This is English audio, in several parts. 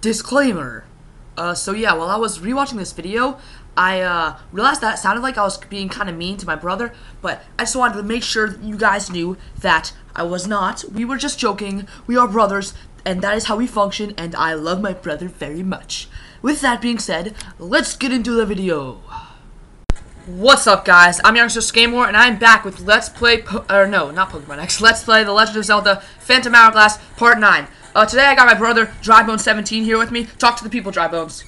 Disclaimer. Uh, so yeah, while I was rewatching this video, I uh, realized that it sounded like I was being kind of mean to my brother, but I just wanted to make sure that you guys knew that I was not. We were just joking. We are brothers, and that is how we function, and I love my brother very much. With that being said, let's get into the video. What's up, guys? I'm Youngster Skaymore, and I'm back with Let's Play, po or no, not Pokemon X. Let's Play The Legend of Zelda Phantom Hourglass Part 9. Uh, today I got my brother, DryBones17, here with me. Talk to the people, Drybones.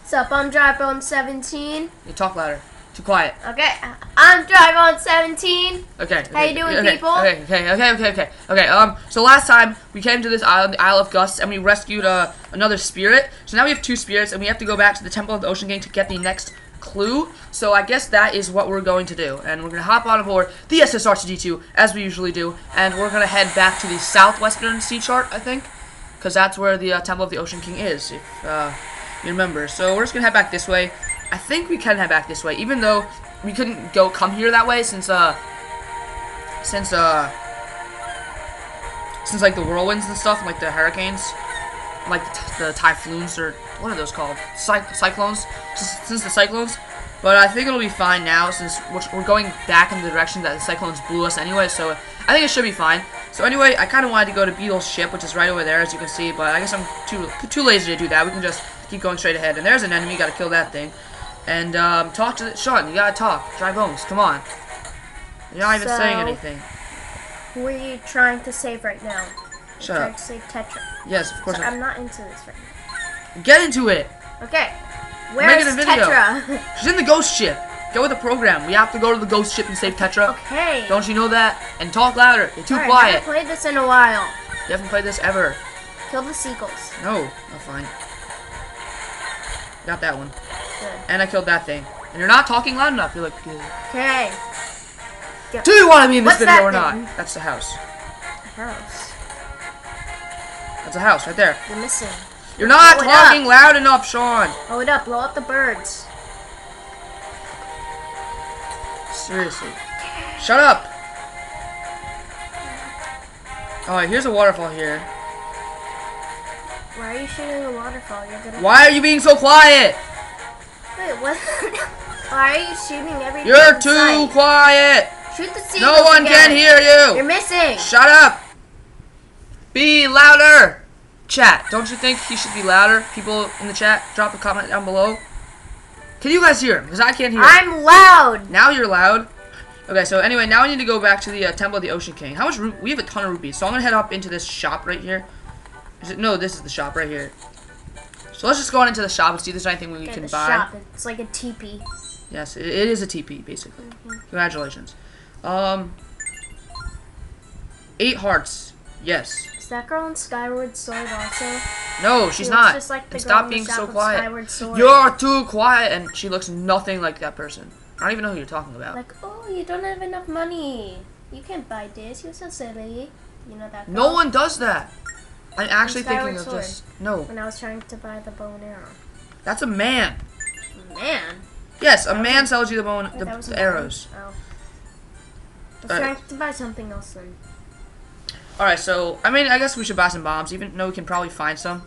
What's up? I'm DryBones17. You talk louder. Too quiet. Okay, I'm DryBones17. Okay. How you doing, okay, people? Okay, okay, okay, okay, okay. Okay, um, so last time we came to this island, the Isle of Gusts, and we rescued uh, another spirit. So now we have two spirits, and we have to go back to the Temple of the Ocean King to get the next clue. So I guess that is what we're going to do. And we're going to hop on board the SSR2D2, as we usually do, and we're going to head back to the southwestern sea chart, I think. Because that's where the uh, Temple of the Ocean King is, if uh, you remember. So we're just going to head back this way. I think we can head back this way, even though we couldn't go come here that way since, uh, since, uh, since, like, the whirlwinds and stuff, like the hurricanes, like the, the typhoons, or what are those called? Cy cyclones? Since, since the cyclones. But I think it'll be fine now since we're, we're going back in the direction that the cyclones blew us anyway, so I think it should be fine. So anyway, I kind of wanted to go to Beedle's ship, which is right over there, as you can see, but I guess I'm too too lazy to do that. We can just keep going straight ahead. And there's an enemy, gotta kill that thing. And, um, talk to the- Sean, you gotta talk. Dry bones, come on. You're not even saying anything. Who are you trying to save right now? Shut trying up. to save Tetra. Yes, of course. So I'm not into this right now. Get into it! Okay. Where's. Tetra? She's in the ghost ship. Go with the program. We have to go to the ghost ship and save Tetra. okay. Don't you know that? And talk louder. You're too Alright, I haven't played this in a while. You haven't played this ever. Kill the seagulls. No. Oh, fine. Got that one. Good. And I killed that thing. And you're not talking loud enough. You're like, "Good." Okay. do you want to be in this What's video or not? thing? That's the house. House. That's a house right there. You're missing. You're not Blow talking loud enough, Sean. Blow it up. Blow up the birds. Seriously. Shut up. Alright, here's a waterfall here. Why are you shooting a waterfall? You're gonna. Why are you being so quiet? Wait, what? Why are you shooting everything? You're too sight? quiet. Shoot the seagulls No one again. can hear you. You're missing. Shut up. Be louder. Chat, don't you think he should be louder? People in the chat, drop a comment down below. Can you guys hear him? Because I can't hear. I'm loud. Now you're loud. Okay, so anyway, now we need to go back to the uh, Temple of the Ocean King. How much? Ru we have a ton of rupees, so I'm gonna head up into this shop right here. Is it? No, this is the shop right here. So let's just go on into the shop and see if there's anything we Okay, can the buy. shop. It's like a teepee. Yes, it, it is a TP basically. Congratulations. Um, eight hearts. Yes. Is that girl in Skyward Sword also? No, she's She not. just like the stop being so quiet. You're too quiet, and she looks nothing like that person. I don't even know who you're talking about. Like, oh, you don't have enough money. You can't buy this. You're so silly. You know that. No one does that. I'm actually thinking of Sword. just no. When I was trying to buy the bow and arrow. That's a man. Man. Yes, a man sells you the bone, Wait, the, the arrows. man. Oh. I was trying to buy something else then. All right, so I mean, I guess we should buy some bombs, even though we can probably find some.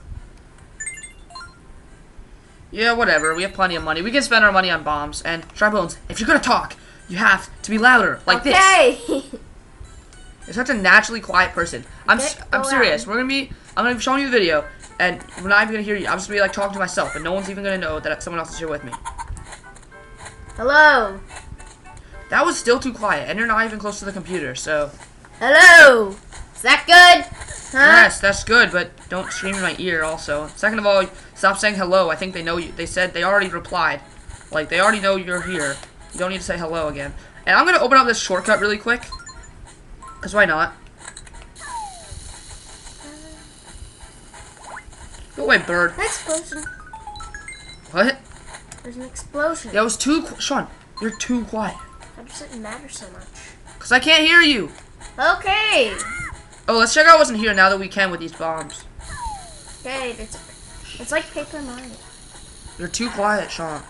Yeah, whatever. We have plenty of money. We can spend our money on bombs. And dry bones. If you're gonna talk, you have to be louder, like this. okay. You're such a naturally quiet person. I'm I'm serious. We're gonna be. I'm gonna be showing you the video, and we're not even gonna hear you. I'm just gonna be like talking to myself, and no one's even gonna know that someone else is here with me. Hello. That was still too quiet, and you're not even close to the computer. So Hello. Is that good? Huh? yes, that's good, but don't scream in my ear. Also, second of all, stop saying hello. I think they know you. They said they already replied. Like they already know you're here. You don't need to say hello again. And I'm gonna open up this shortcut really quick. Cause why not? Go away, bird. Explosion. What? There's an explosion. That was too, qu- Sean. You're too quiet. How does it matter so much? Cause I can't hear you. Okay. Oh, let's check out what's in here now that we can with these bombs. Okay. It's it's like Paper Mario. You're too quiet, Sean.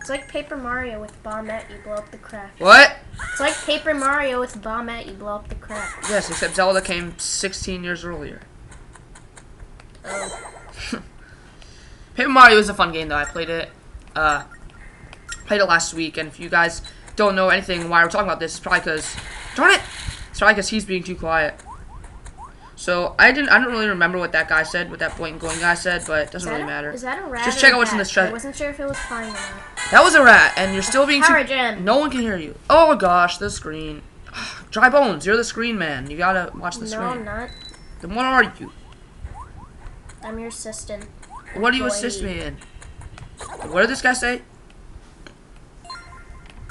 It's like Paper Mario with Bombette. You blow up the crack. What? It's like Paper Mario with Bombette. You blow up the crack. Yes, except Zelda came 16 years earlier. Oh. Paper Mario is a fun game though. I played it, uh, played it last week, and if you guys don't know anything why we're talking about this, it's probably because, darn it, it's probably because he's being too quiet. So I didn't, I don't really remember what that guy said, what that point going guy said, but it doesn't really a, matter. is that a rat? Just check out what's in this tre- I wasn't sure if it was or not. That was a rat, and you're still being Power too. No one can hear you. Oh gosh, the screen. Dry bones, you're the screen man. You gotta watch the No, I'm screen. not. Then what are you? I'm your assistant. What do you assist me in? What did this guy say?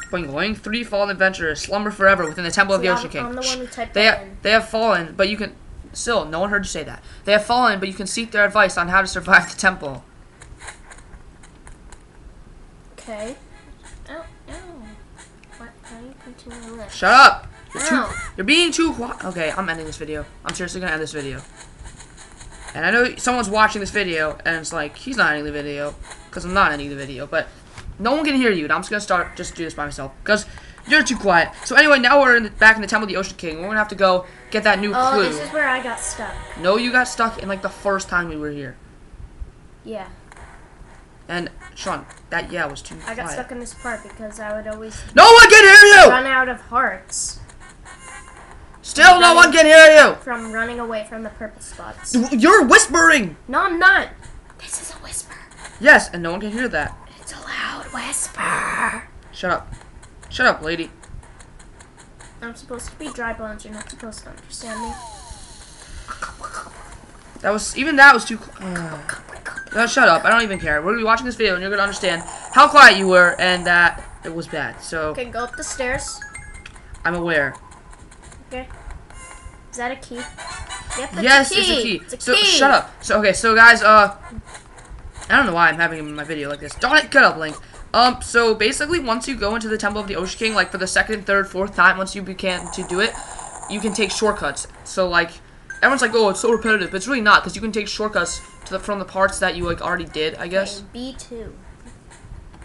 Boing boing. Three fallen adventurers slumber forever within the temple of the Ocean I'm, King. I'm the one who typed They in. they have fallen, but you can still. No one heard you say that. They have fallen, but you can seek their advice on how to survive the temple. Okay. Oh, oh. What? How do you continue? Shut up. You're too. You're being too quiet. Okay, I'm ending this video. I'm seriously gonna end this video. And I know someone's watching this video, and it's like he's not ending the video because I'm not ending the video, but no one can hear you. And I'm just gonna start just do this by myself because you're too quiet. So anyway, now we're in the, back in the Temple of the Ocean King. We're gonna have to go get that new Oh, clue. this is where I got stuck. No, you got stuck in like the first time we were here. Yeah. And Sean, that yeah was too I got stuck in this part because I would always No one can hear you. run out of hearts Still, no one can hear you. from running away from the purple spots. You're whispering. No, I'm not. This is a whisper. Yes, and no one can hear that. It's a loud whisper. Shut up. Shut up, lady. I'm supposed to be dry bones. You're not supposed to understand me. That was even that was too. Uh, no, shut up. I don't even care. We're gonna be watching this video, and you're gonna understand how quiet you were, and that it was bad. So Okay, go up the stairs. I'm aware. Okay. Is that a key? Yep, yes, a key. it's a key. It's a so key. shut up. So okay, so guys, uh, I don't know why I'm having my video like this. Darn it, cut up, Link. Um, so basically, once you go into the Temple of the Ocean King, like for the second, third, fourth time, once you begin to do it, you can take shortcuts. So like, everyone's like, oh, it's so repetitive, but it's really not, because you can take shortcuts to the from the parts that you like already did, I guess. Okay, B2.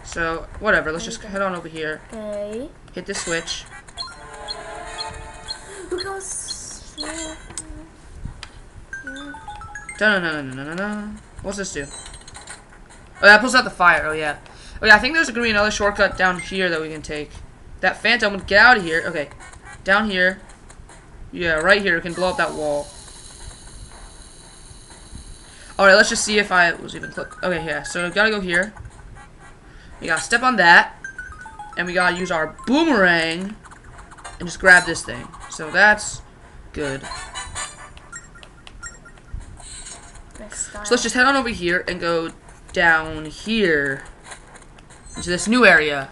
So whatever, let's just head on over here, Okay. hit the switch. Who goes? Dun dun dun dun dun dun. What's this do? Oh, that pulls out the fire. Oh yeah. Oh yeah. I think there's gonna be another shortcut down here that we can take. That phantom would get out of here. Okay, down here. Yeah, right here. We can blow up that wall. All right. Let's just see if I was even click. Okay, yeah. So we gotta go here. We gotta step on that, and we gotta use our boomerang, and just grab this thing. So that's good. So let's just head on over here and go down here into this new area.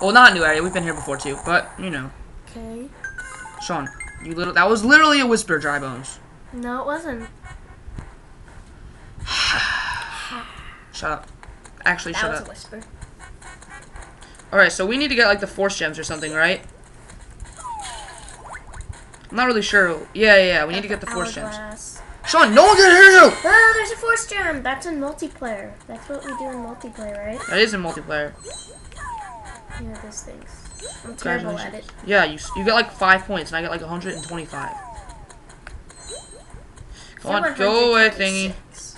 Well, not new area. We've been here before too, but you know, Okay. Sean, you little that was literally a whisper, dry bones. No, it wasn't. Shut up. Actually, That shut was up. a whisper. All right, so we need to get like the force gems or something, right? I'm not really sure. Yeah, yeah, yeah. We need to get the force gems. Hourglass. Sean, no one can hear you. Oh, there's a force gem. That's in multiplayer. That's what we do in multiplayer, right? That is in multiplayer. You know those things. I'm terrible at it. Yeah, you you get like five points, and I get like 125. Come on, go away, thingy. 126.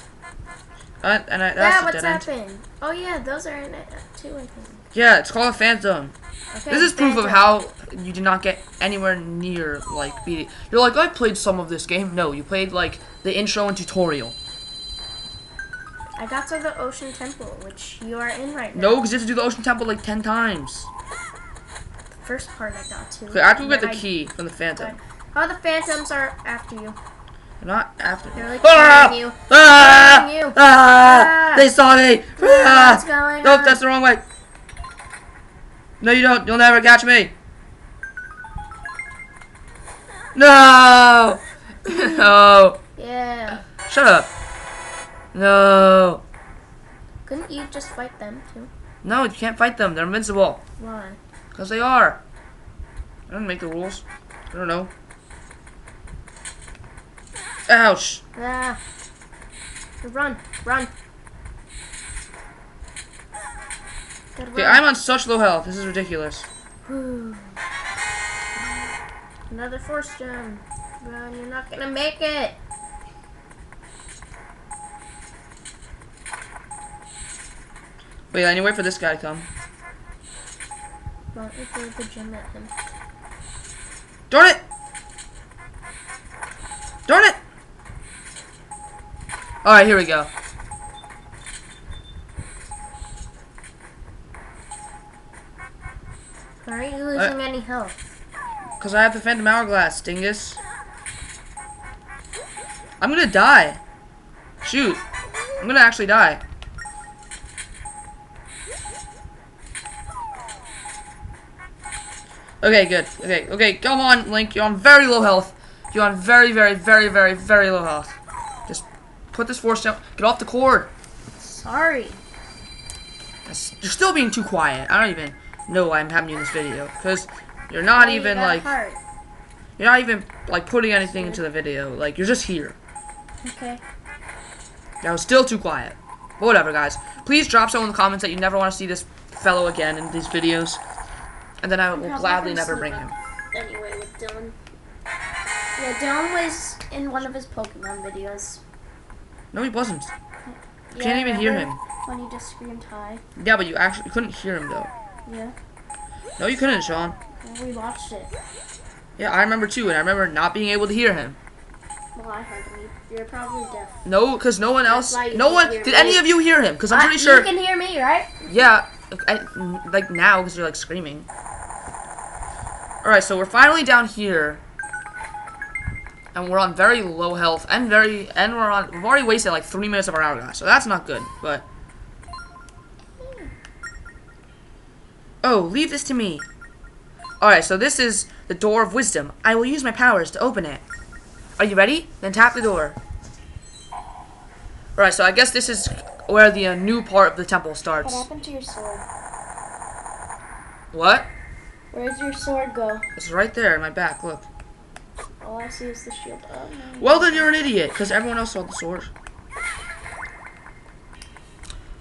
Uh, and I, Yeah, what's the dead end. happened? Oh yeah, those are in it too, I think. Yeah, it's called a phantom. Okay, This is proof of how you did not get anywhere near like beating. You're like, I played some of this game. No, you played like the intro and tutorial. I got to the Ocean Temple, which you are in right now. No, because you have to do the Ocean Temple like ten times. The first part I got to. Okay, I have to get the I- key from the phantom. Oh, the phantoms are after you. Not after. They're like Ah! you. Ah! You. Ah! Ah! They saw me. Ah, what's going Nope, on? that's the wrong way. No, you don't. You'll never catch me. No. no. Yeah. Shut up. No. Couldn't you just fight them too? No, you can't fight them. They're invincible. Why? Because they are. I don't make the rules. I don't know. Ouch. Ah. Run, run. Okay. I'm on such low health. This is ridiculous. Another force gem. You're not gonna make it. Wait, I need to wait for this guy to come. Why don't you throw the gem at him? Darn it! Darn it! Alright, here we go. Any health? Because I have the Phantom Hourglass, dingus. I'm gonna die. Shoot. I'm gonna actually die. Okay, good. Okay, okay, come on, Link. You're on very low health. You're on very, very, very, very, very low health. Just put this force down. Get off the cord. Sorry. You're still being too quiet. I don't even know why I'm having you in this video. Because you're not even, like, heart? you're not even, like, putting anything into the video. Like, you're just here. Okay. That was still too quiet. But whatever, guys. Please drop so in the comments that you never want to see this fellow again in these videos. And then I will Probably gladly never bring him. Anyway, with Dylan. Yeah, Dylan was in one of his Pokemon videos. No, he wasn't. You Yeah, can't even hear him. When you just screamed hi. Yeah, but you actually you couldn't hear him, though. Yeah. No, you couldn't, Sean. We watched it. Yeah, I remember too, and I remember not being able to hear him. Well, I heard him. You- You're probably deaf. No, because no one else. No one. Did me. any of you hear him? Because I'm pretty sure. You can hear me, right? Yeah, I, like now because you're like screaming. All right, so we're finally down here, and we're on very low health and very and we're on. We've already wasted like three minutes of our hourglass, so that's not good. But hmm. oh, leave this to me. All right, so this is the door of wisdom. I will use my powers to open it. Are you ready? Then tap the door. All right, so I guess this is where the uh, new part of the temple starts. What happened to your sword? What? Where does your sword go? It's right there in my back. Look. All I see is the shield. Oh, no. Well, then you're an idiot, because everyone else saw the sword.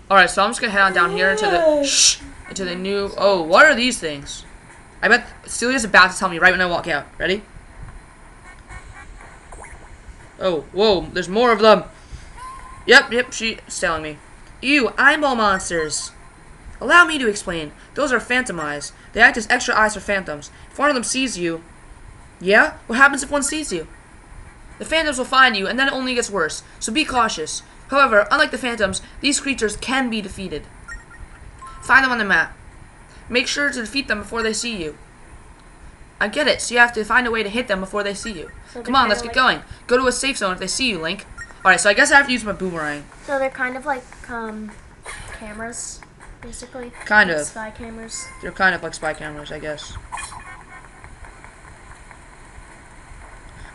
Alright, so I'm just gonna head on down here into the shh, into the new. Oh, what are these things? I bet Ciela's about to tell me right when I walk out. Ready? Oh, whoa! There's more of them. Yep, yep. She's telling me. Ew, eyeball monsters. Allow me to explain. Those are phantom eyes. They act as extra eyes for phantoms. If one of them sees you, yeah, what happens if one sees you? The phantoms will find you, and then it only gets worse, so be cautious. However, unlike the phantoms, these creatures can be defeated. Find them on the map. Make sure to defeat them before they see you. I get it, so you have to find a way to hit them before they see you. So Come on, let's get like- going. Go to a safe zone if they see you, Link. Alright, so I guess I have to use my boomerang. So they're kind of like um cameras, basically. Kind Like of. Spy cameras. They're kind of like spy cameras, I guess.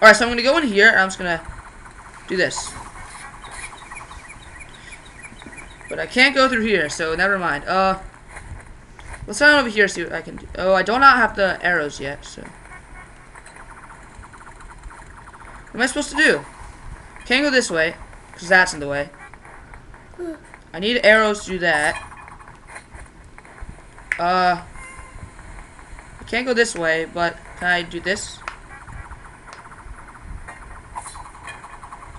Alright, so I'm gonna go in here, and I'm just gonna do this. But I can't go through here, so never mind. Uh, let's head over here see what I can do. Oh, I do not have the arrows yet, so. What am I supposed to do? Can't go this way, because that's in the way. I need arrows to do that. Uh, I can't go this way, but can I do this?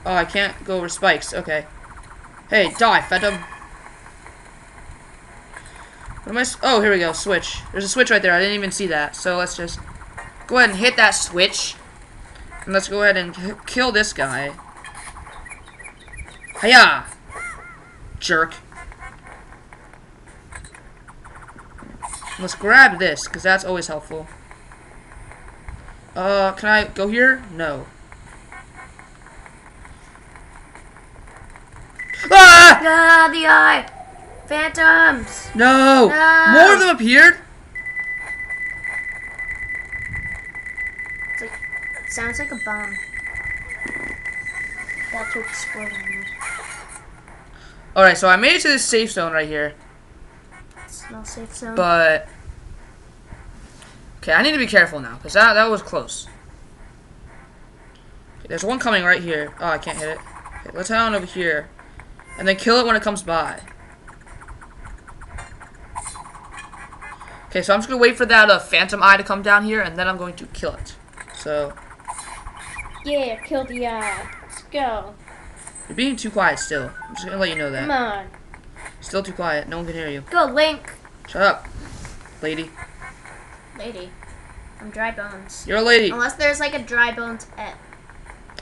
Oh, I can't go over spikes. Okay. Hey, die, Phantom. What am I? Oh, here we go. Switch. There's a switch right there. I didn't even see that. So let's just go ahead and hit that switch. And let's go ahead and kill this guy. Hiya! Jerk. Let's grab this, because that's always helpful. Uh, can I go here? No. Ah! Ah, the eye! Phantoms! No! No! More of them appeared? It's like, it sounds like a bomb. To explode on. Alright, so I made it to this safe zone right here, Smell safe zone. but... Okay, I need to be careful now, because that, that was close. Okay, there's one coming right here. Oh, I can't hit it. Okay, let's head on over here. And then kill it when it comes by. Okay, so I'm just gonna wait for that uh, phantom eye to come down here, and then I'm going to kill it. So, yeah, kill the eye. Let's go. you're being too quiet still. I'm just gonna let you know that. Come on. Still too quiet. No one can hear you. Go, Link. Shut up, lady. Lady. I'm dry bones. You're a lady. Unless there's like a dry bones pet.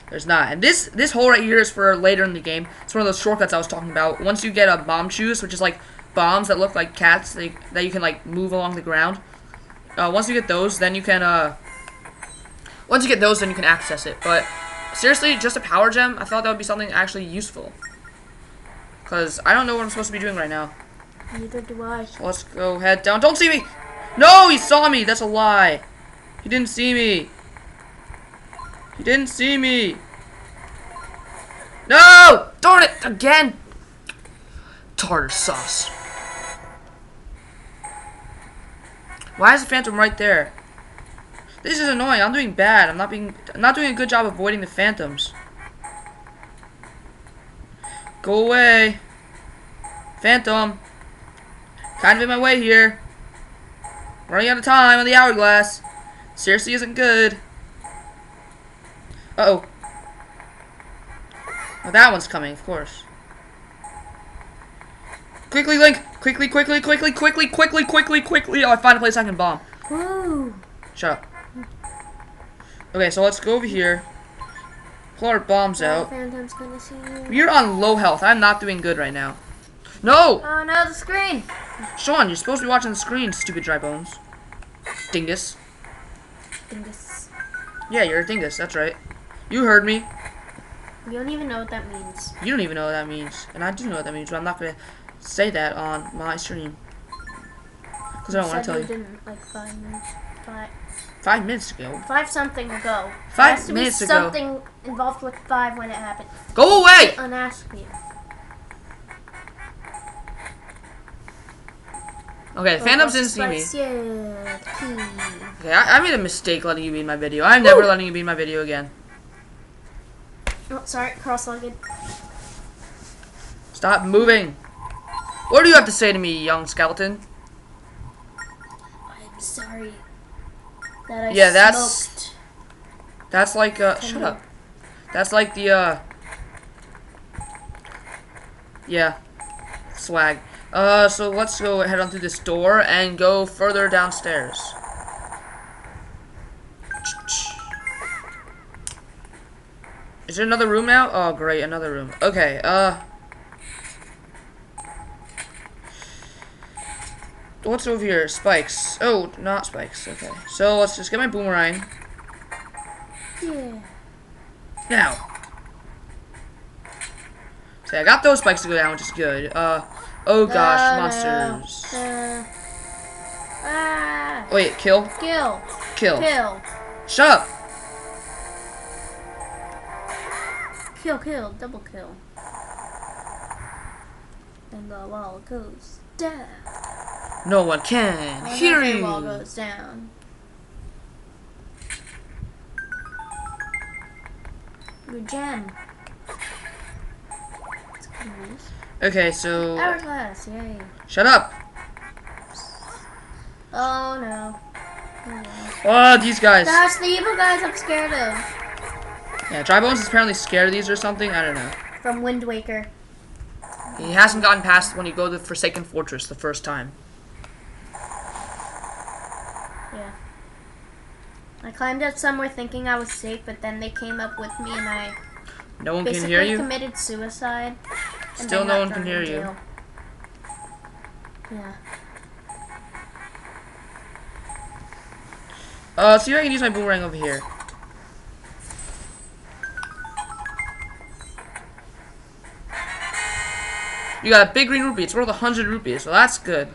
There's not. And this this hole right here is for later in the game. It's one of those shortcuts I was talking about. Once you get a bomb shoes, which is like bombs that look like cats that you, that you can like move along the ground. Uh, once you get those, then you can uh. Once you get those, then you can access it. But seriously, just a power gem. I thought that would be something actually useful. Cause I don't know what I'm supposed to be doing right now. Neither do I. Let's go head down. Don't see me. No, he saw me. That's a lie. He didn't see me. He didn't see me. No! Darn it! Again! Tartar sauce. Why is the phantom right there? This is annoying. I'm doing bad. I'm not being I'm not doing a good job avoiding the phantoms. Go away. Phantom. Kind of in my way here. Running out of time on the hourglass. Seriously isn't good. Uh-oh. Well, that one's coming, of course. Quickly, Link! Quickly, quickly, quickly, quickly, quickly, quickly, quickly! Oh, I find a place I can bomb. Woo. Shut up. Okay, so let's go over here. Pull our bombs Oh, out. Phantom's gonna see you. You're on low health. I'm not doing good right now. No! Oh no, the screen. Sean, you're supposed to be watching the screen, stupid dry bones. Dingus. Dingus. Yeah, you're a dingus. That's right. You heard me. You don't even know what that means. You don't even know what that means. And I do know what that means, but I'm not going to say that on my stream. Because I don't want to tell you didn't like five minutes. Five, Five minutes ago. five something ago. Five There has to minutes ago. something involved with five when it happened. Go away! Unask me. Okay, oh, Phantoms didn't see me. Spice, Yeah, key. Okay, I, I made a mistake letting you be in my video. I'm never letting you be in my video again. Oh, sorry, cross-legged. Stop moving. What do you have to say to me, young skeleton? I'm sorry that I Yeah, that's- smoked. That's like, uh, Come shut up. That's like the, uh, yeah, swag. Uh, so let's go head on through this door and go further downstairs. Is there another room now? Oh, great, another room. Okay, uh. What's over here? Spikes. Oh, not spikes. Okay. So let's just get my boomerang. Yeah. Now. See, I got those spikes to go down, which is good. Uh, oh gosh, no. monsters. Uh, ah. Wait, kill? Kill. Kill. Kill. Shut up! Kill, kill. Double kill. And the wall goes down. No one can hear every wall goes down. Your gem. Okay, so Hourglass, yay. shut up. Oh no. Oh, no. Oh, these guys. Gosh, the evil guys I'm scared of. Yeah, Dry Bones is apparently scared of these or something. I don't know. From Wind Waker. He hasn't gotten past when you go to the Forsaken Fortress the first time. Climbed up somewhere thinking I was safe, but then they came up with me and I No one can basically hear you. committed suicide. Still no one can hear you. Yeah. Uh, see if I can use my boomerang over here. You got a big green rupee. It's worth a hundred rupees, so that's good.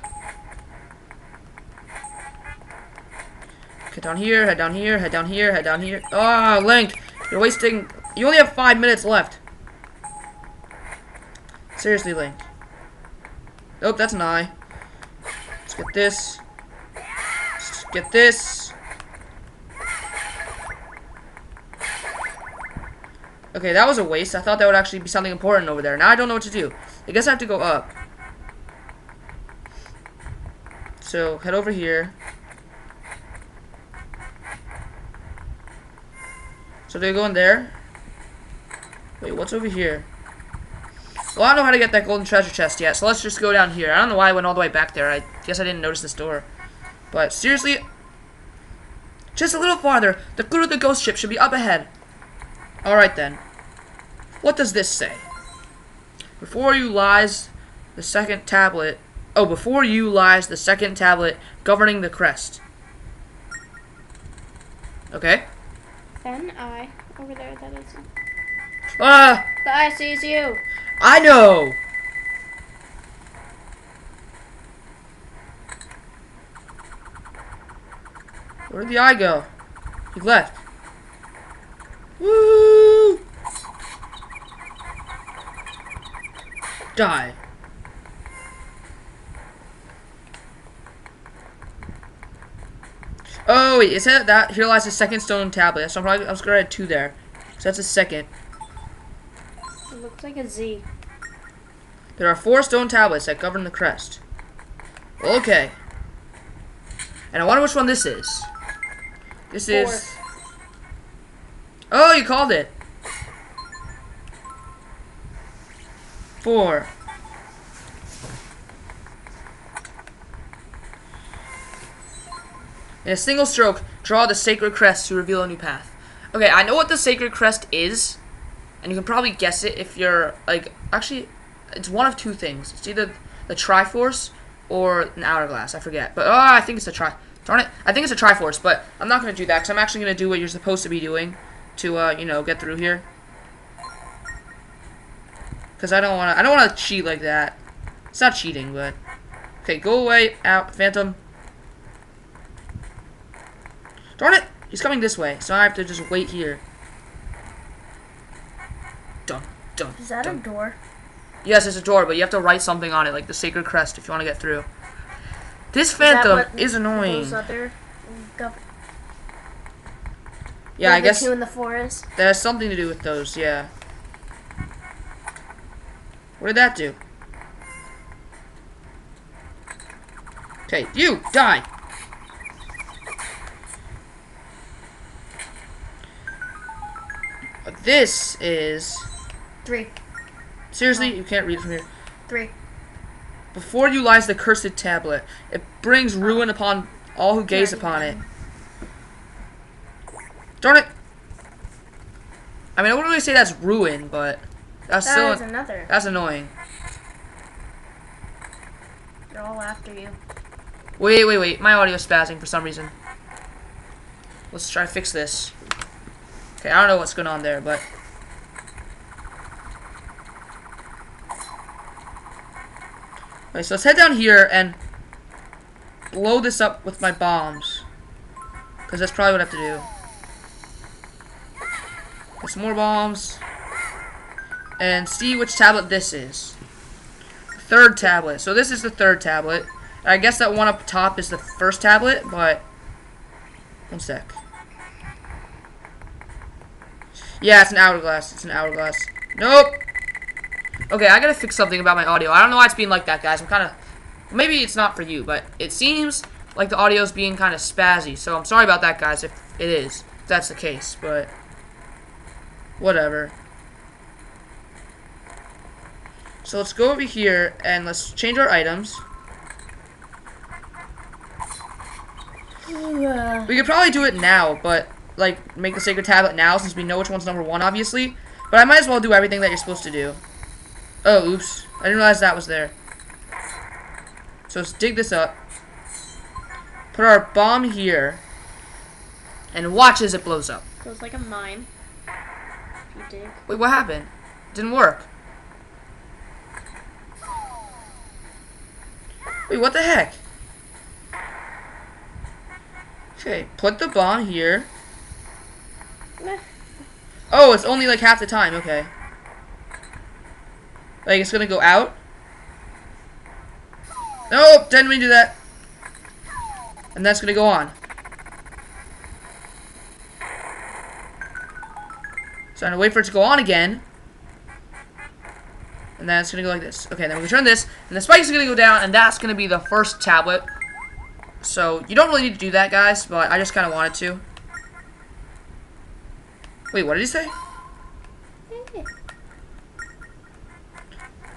Down here, head down here, head down here, head down here. Ah, Link, you're wasting. You only have five minutes left. Seriously, Link. Nope, that's an eye. Let's get this. Let's get this. Okay, that was a waste. I thought that would actually be something important over there. Now I don't know what to do. I guess I have to go up. So, head over here. So I go in there? Wait, what's over here? Well, I don't know how to get that golden treasure chest yet, so let's just go down here. I don't know why I went all the way back there. I guess I didn't notice this door. But seriously, just a little farther. The clue to the ghost ship should be up ahead. Alright then. What does this say? Before you lies the second tablet. Oh, before you lies the second tablet governing the crest. Okay. Then I over there. That is. Ah, The eye sees you. I know. Where did the eye go? He left. Woo! Die. Oh wait, it said that here lies the second stone tablet. So I'm probably I was gonna add two there. So that's a second. It looks like a Z. There are four stone tablets that govern the crest. Okay. And I wonder which one this is. This is. Oh, you called it. Four. In a single stroke, draw the sacred crest to reveal a new path. Okay, I know what the sacred crest is, and you can probably guess it if you're like actually it's one of two things. It's either the Triforce or an Hourglass. I forget, but oh, I think it's a Tri. Darn it! I think it's a Triforce, but I'm not gonna do that because I'm actually gonna do what you're supposed to be doing to uh, you know get through here. Because I don't want to. I don't want to cheat like that. It's not cheating, but okay. Go away, out, Phantom. Darn it! He's coming this way, so I have to just wait here. Dun dun. Is that a door? Yes, it's a door, but you have to write something on it, like the sacred crest, if you want to get through. This Is phantom is annoying. Yeah, I guess two in the forest. that has something to do with those. Yeah. What did that do? Okay, you die. This is Three. seriously. You can't read from here. Three. Before you lies the cursed tablet. It brings oh. ruin upon all who gaze upon it. Darn it! I mean, I wouldn't really say that's ruin, but that's That still another. that's annoying. They're all after you. Wait, wait, wait. My audio's spazzing for some reason. Let's try to fix this. Okay, I don't know what's going on there, but Okay, so let's head down here and blow this up with my bombs. Because that's probably what I have to do. Get some more bombs. And see which tablet this is. Third tablet. So this is the third tablet. I guess that one up top is the first tablet, but... One sec. Yeah, it's an hourglass. It's an hourglass. Nope. Okay, I gotta fix something about my audio. I don't know why it's being like that, guys. I'm kind of... Maybe it's not for you, but it seems like the audio's being kind of spazzy. So I'm sorry about that, guys, if it is. If that's the case, but... Whatever. So let's go over here and let's change our items. Yeah. We could probably do it now, but like make the sacred tablet now since we know which one's number one, obviously. But I might as well do everything that you're supposed to do. Oh, oops! I didn't realize that was there. So let's dig this up. Put our bomb here, and watch as it blows up. Goes like a mine. If you dig. Wait, what happened? didn't work. Wait, what the heck? Okay, put the bomb here. Oh, it's only like half the time. Okay. Like it's gonna go out. Nope, didn't mean to do that. And that's gonna go on. So I'm gonna wait for it to go on again. And then it's gonna go like this. Okay, then we turn this, and the spike's is gonna go down, and that's gonna be the first tablet. So you don't really need to do that, guys, but I just kind of wanted to. Wait, what did he say?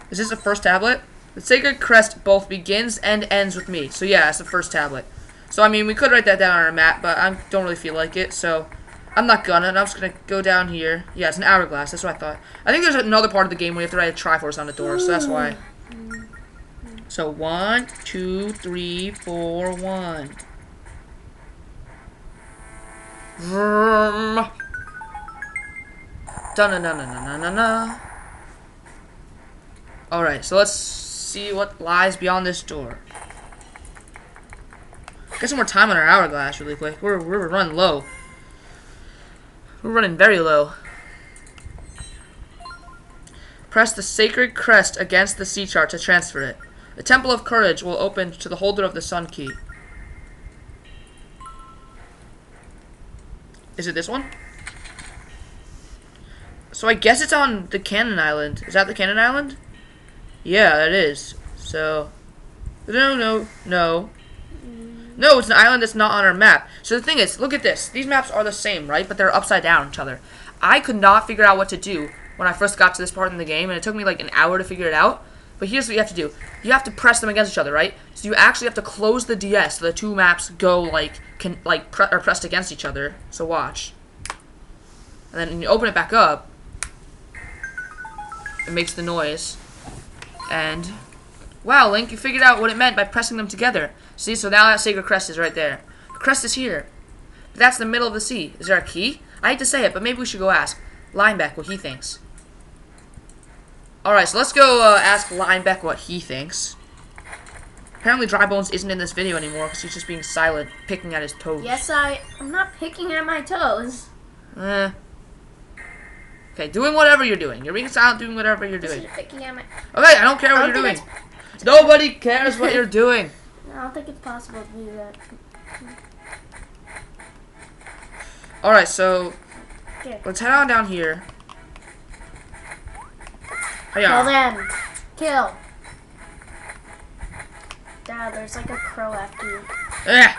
Is this the first tablet? The Sacred Crest both begins and ends with me. So yeah, it's the first tablet. So I mean, we could write that down on our map, but I don't really feel like it. So I'm not gonna. I'm just gonna go down here. Yeah, it's an hourglass. That's what I thought. I think there's another part of the game where you have to write a Triforce on the door. So that's why. So one, two, three, four, one. Vroom. Dun dun dun dun dun dun dun. Alright, so let's see what lies beyond this door. Get some more time on our hourglass really quick. We're, we're running low. We're running very low. Press the sacred crest against the sea chart to transfer it. The Temple of Courage will open to the holder of the Sun Key. Is it this one? So I guess it's on the Cannon Island. Is that the Cannon Island? Yeah, it is. So, no, no, no. No, it's an island that's not on our map. So the thing is, look at this. These maps are the same, right? But they're upside down each other. I could not figure out what to do when I first got to this part in the game, and it took me like an hour to figure it out. But here's what you have to do. You have to press them against each other, right? So you actually have to close the DS so the two maps go like can like pre are pressed against each other. So watch. And then you open it back up, it makes the noise. And wow, Link, you figured out what it meant by pressing them together. See, so now that sacred crest is right there. The crest is here. But that's the middle of the sea. Is there a key? I hate to say it, but maybe we should go ask Linebeck what he thinks. Alright, so let's go uh, ask Linebeck what he thinks. Apparently Dry Bones isn't in this video anymore because he's just being silent, picking at his toes. Yes, I. I'm not picking at my toes. Eh. Okay, doing whatever you're doing. You're being silent, doing whatever you're doing. is picking at my. Okay, I don't care what I you're doing. Nobody cares what you're doing. I don't think it's possible to do that. Alright, so Okay. let's head on down here. Kill them. Kill. Dad, there's like a crow after you. eh.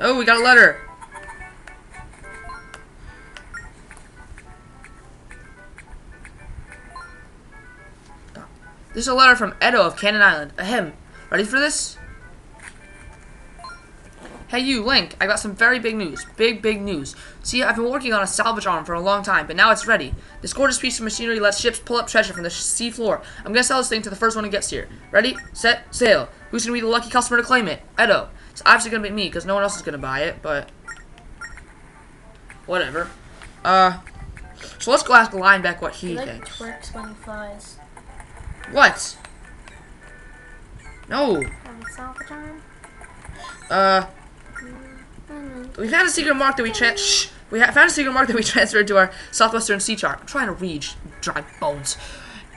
Oh, we got a letter. This is a letter from Eddo of Cannon Island. Ahem. Ready for this? Hey you, Link, I got some very big news. Big, big news. See, I've been working on a salvage arm for a long time, but now it's ready. This gorgeous piece of machinery lets ships pull up treasure from the sea floor. I'm gonna sell this thing to the first one who gets here. Ready, set, sail. Who's gonna be the lucky customer to claim it? Eddo. It's obviously gonna be me, because no one else is gonna buy it, but... Whatever. Uh... So let's go ask Linebeck what he He like thinks. twerks when he flies. What? No. Have a salvage arm? Uh... We found a secret mark that we trans. Shh. We found a secret mark that we transferred to our southwestern sea chart. I'm trying to read, dry bones.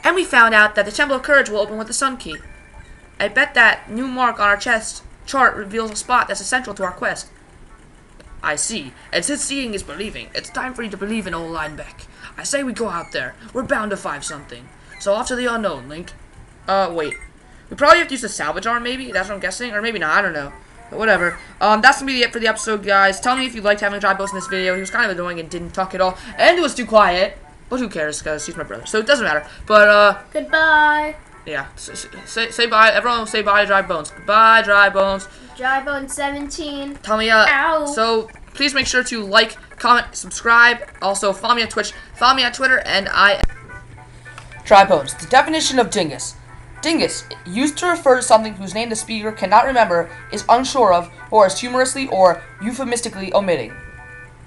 And we found out that the Temple of Courage will open with the Sun Key. I bet that new mark on our chest chart reveals a spot that's essential to our quest. I see. And since seeing is believing, it's time for you to believe in old Linebeck. I say we go out there. We're bound to find something. So off to the unknown, Link. Uh, wait. We probably have to use the salvage arm, maybe? That's what I'm guessing? Or maybe not, I don't know. But whatever. Um, that's gonna be it for the episode, guys. Tell me if you liked having Dry Bones in this video. He was kind of annoying and didn't talk at all. And it was too quiet. But who cares, because he's my brother. So it doesn't matter. But, uh, Goodbye. yeah. S- s- Say, say bye. Everyone say bye to Dry Bones. Goodbye, Dry Bones. DryBones 17. Tell me, uh, Ow. so please make sure to like, comment, subscribe. Also, follow me on Twitch, follow me on Twitter, and I. Dry Bones. The definition of dingus. Dingus, used to refer to something whose name the speaker cannot remember, is unsure of, or is humorously or euphemistically omitting.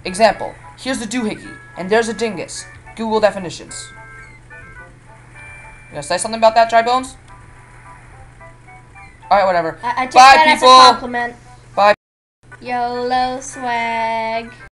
Example: Here's the doohickey, and there's a dingus. Google definitions. You gonna say something about that, Dry Bones? All right, whatever. I, I Bye, people. as a compliment. Bye. YOLO swag.